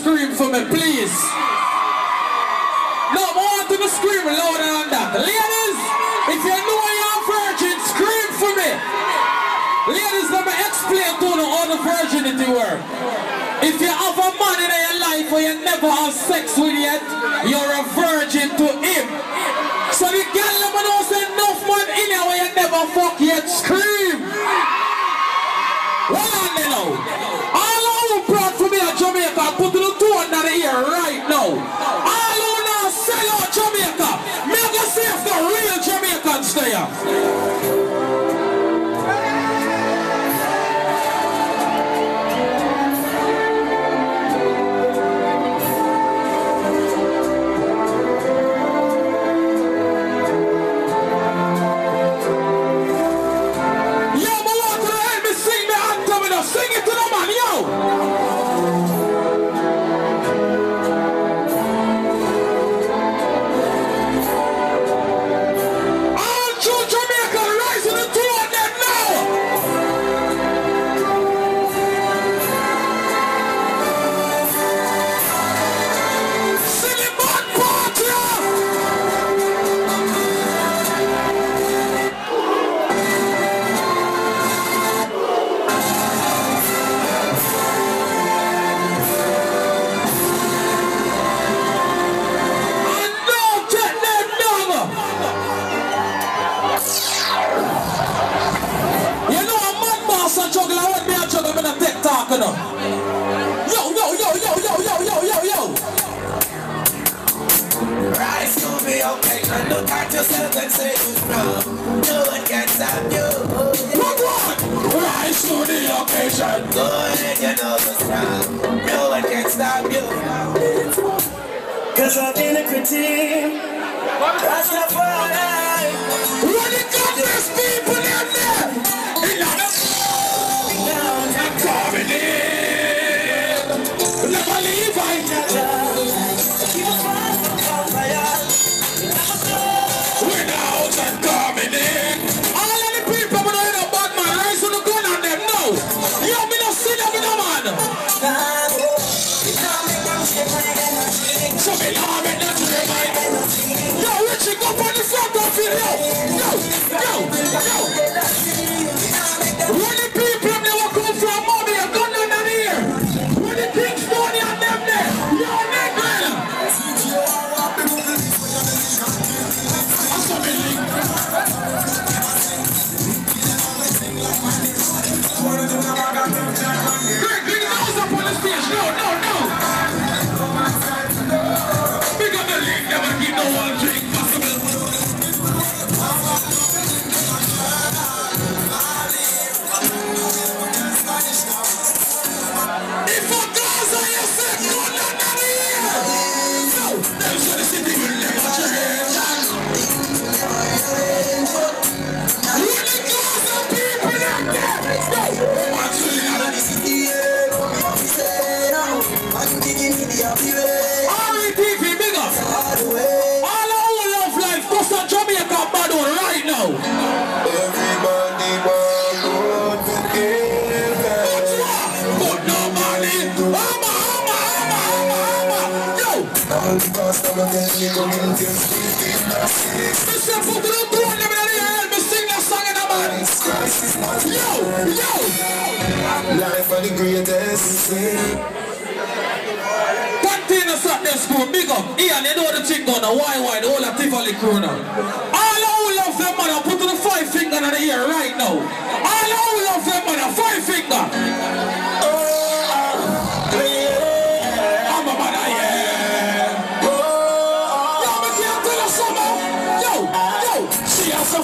Scream for me, please. No, I want them scream louder than that. Ladies, if you know you're virgin, scream for me. Ladies, let me explain to you how the virginity work. If you have a man in your life where you never have sex with yet, you're a virgin to him. So the girl let me know enough man in here where you never fuck yet, scream. Hold 这样 tech talk. Yo, yo, yo, yo, yo, yo, yo, yo, yo. Rise to the occasion, look at yourself and say who's wrong. No one can stop you. What what? Rise to the occasion. Go ahead, you know the strong. No one can stop you. Cause I'm in a critique. Rastafari. When the goodness people Me sing that song in the man. Yo, yo. The greatest. School, big up. Ian, you know the thing going. Why, why? The whole of Tivoli now. All who love them mother, put the five finger in the ear right now.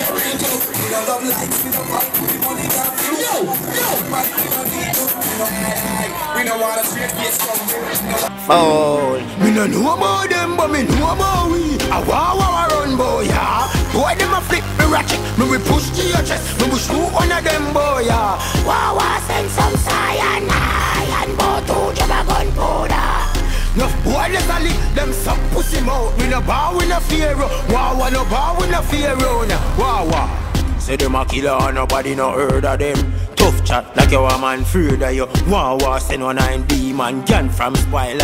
a. We a. Foul. Me no know about them, but me know about we. A wow wow run boy, yeah. Boy them a flip me ratchet, me we push to your chest, me we shoot one of them boy, yeah. Wow wow send some cyanide and go to jabba gun powder. Boy let's a lick them some pussy mouth. We no bow we no fear, oh. wow wow no bow we no fear, now. Wow wow. Say them a killer nobody no heard of them. Tough chat like you a man feared of you. Wow, wow, send one nine demon gun from spoil.